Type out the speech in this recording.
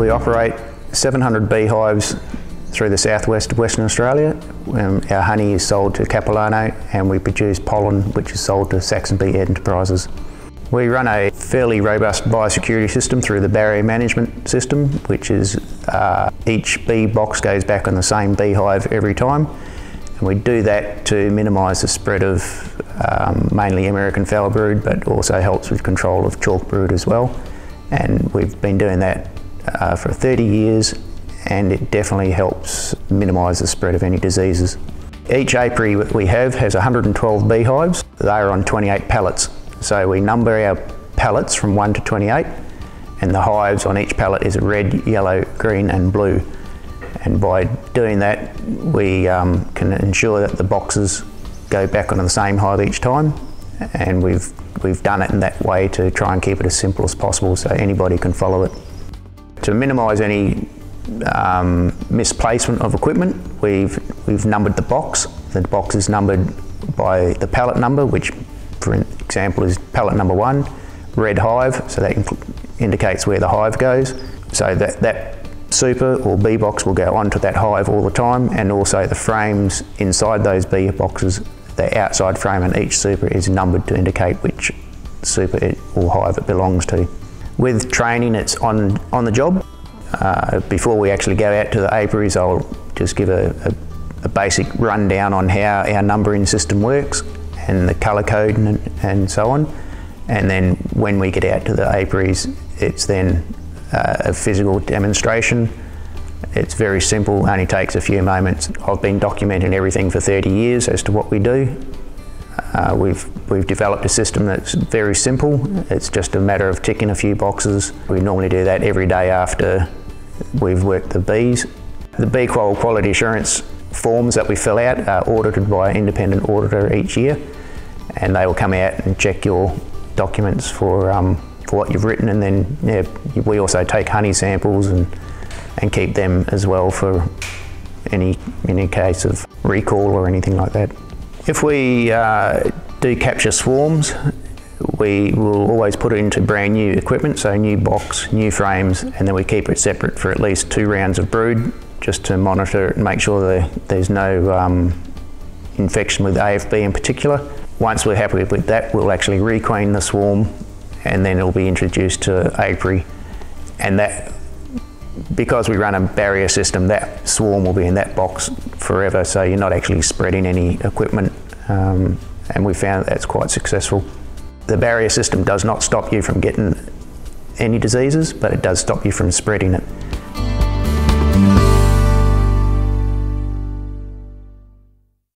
We operate 700 beehives through the southwest of Western Australia. Um, our honey is sold to Capilano and we produce pollen which is sold to Saxon Bee Enterprises. We run a fairly robust biosecurity system through the barrier management system, which is uh, each bee box goes back on the same beehive every time. And we do that to minimise the spread of um, mainly American foul brood, but also helps with control of chalk brood as well. And we've been doing that uh, for 30 years and it definitely helps minimise the spread of any diseases. Each apiary we have has 112 beehives. They are on 28 pallets. So we number our pallets from 1 to 28 and the hives on each pallet is red, yellow, green and blue. And by doing that we um, can ensure that the boxes go back onto the same hive each time and we've, we've done it in that way to try and keep it as simple as possible so anybody can follow it. To minimise any um, misplacement of equipment, we've, we've numbered the box. The box is numbered by the pallet number, which for example is pallet number one, red hive, so that indicates where the hive goes. So that, that super or bee box will go onto that hive all the time and also the frames inside those bee boxes, the outside frame and each super is numbered to indicate which super or hive it belongs to. With training it's on, on the job. Uh, before we actually go out to the apiaries, I'll just give a, a, a, basic rundown on how our numbering system works and the colour code and, and, so on. And then when we get out to the apiaries, it's then uh, a physical demonstration. It's very simple, only takes a few moments. I've been documenting everything for 30 years as to what we do. Uh, we've, we've developed a system that's very simple. It's just a matter of ticking a few boxes. We normally do that every day after We've worked the bees. The bee quality assurance forms that we fill out are audited by an independent auditor each year and they will come out and check your documents for, um, for what you've written and then yeah, we also take honey samples and, and keep them as well for any, any case of recall or anything like that. If we uh, do capture swarms, we will always put it into brand new equipment, so new box, new frames, and then we keep it separate for at least two rounds of brood just to monitor it and make sure that there's no um, infection with AFB in particular. Once we're happy with that, we'll actually requeen the swarm and then it'll be introduced to apiary. And that, because we run a barrier system, that swarm will be in that box forever, so you're not actually spreading any equipment. Um, and we found that that's quite successful. The barrier system does not stop you from getting any diseases, but it does stop you from spreading it.